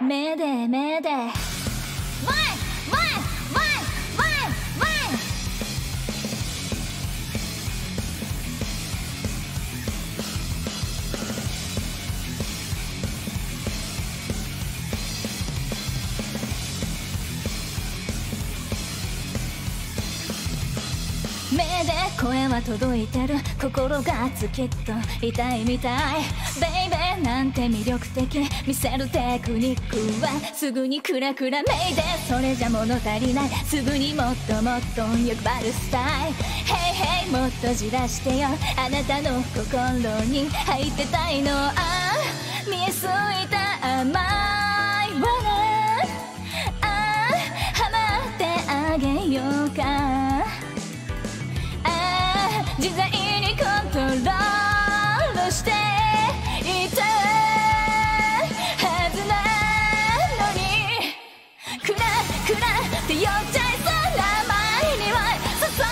めでめで前目で声は届いてる。心がつきっと。痛いみたい。ベイベーなんて魅力的。見せるテクニックはすぐにクラクラメイで。それじゃ物足りない。すぐにもっともっと欲張るスタイル。Hey hey もっとじらしてよ。あなたの心に入ってたいのああ見えすいた甘いわああハマってあげようか。ラっちゃいそうな前には誘わ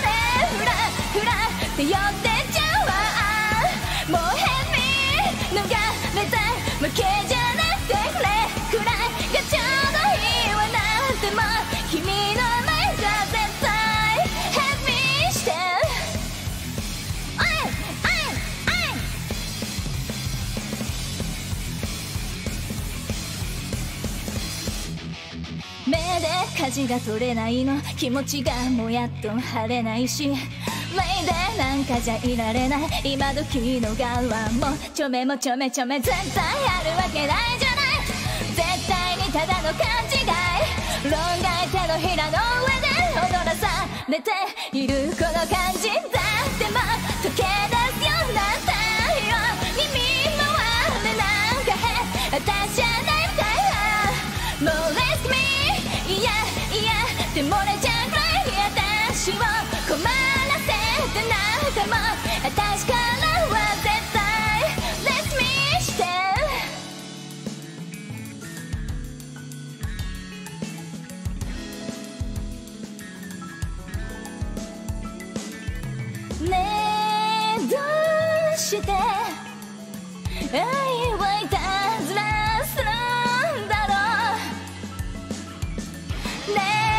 れフラフラって酔ってちゃうわ。もうヘビ逃れた負けじゃで舵が取れないの。気持ちがもやっと晴れないしレイでなんかじゃいられない。今時の側もちょめもちょめちょめ絶対あるわけないじゃない。絶対にただの勘違い。論外手のひらの上で踊らされているこの感じ。だっても溶け出すような太陽に見舞われなんか変。私じゃないみたいなもう Let me いやいやって漏れちゃうくらい私を困らせてなんかも私からは絶対 Let me してねえどうしてう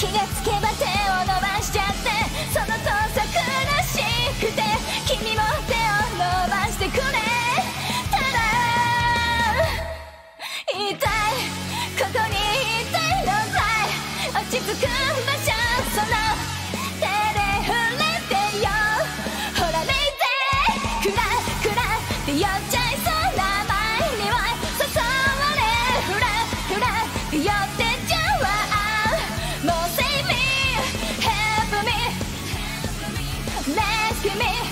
気がつけ que me